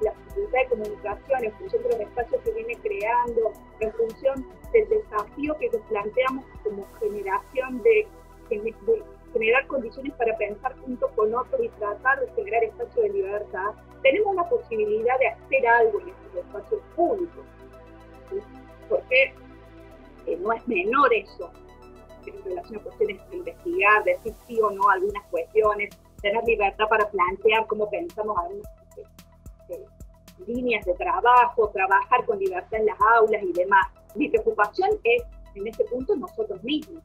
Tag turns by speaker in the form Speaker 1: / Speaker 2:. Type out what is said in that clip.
Speaker 1: la Facultad de Comunicación, en función de los espacios que viene creando, en función del desafío que nos planteamos como generación de, generar condiciones para pensar junto con otros y tratar de generar espacios de libertad, tenemos la posibilidad de hacer algo en estos espacios públicos. Porque eh, no es menor eso en relación a cuestiones de investigar, decir sí o no algunas cuestiones, tener libertad para plantear cómo pensamos algunas líneas de trabajo, trabajar con libertad en las aulas y demás. Mi preocupación es, en este punto, nosotros mismos.